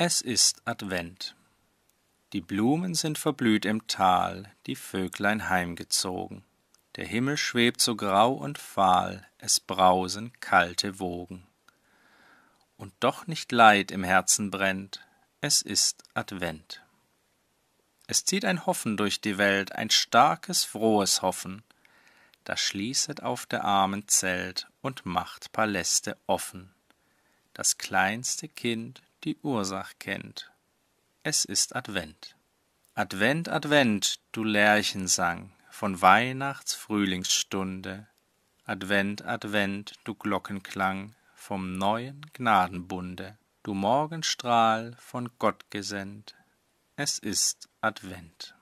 Es ist Advent. Die Blumen sind verblüht im Tal, die Vöglein heimgezogen. Der Himmel schwebt so grau und fahl, es brausen kalte Wogen. Und doch nicht Leid im Herzen brennt, es ist Advent. Es zieht ein Hoffen durch die Welt, ein starkes, frohes Hoffen, das schließet auf der armen Zelt und macht Paläste offen. Das kleinste Kind die Ursach kennt. Es ist Advent. Advent, Advent, du Lerchensang von Weihnachts Frühlingsstunde. Advent, Advent, du Glockenklang vom neuen Gnadenbunde, du Morgenstrahl von Gott gesendet. Es ist Advent.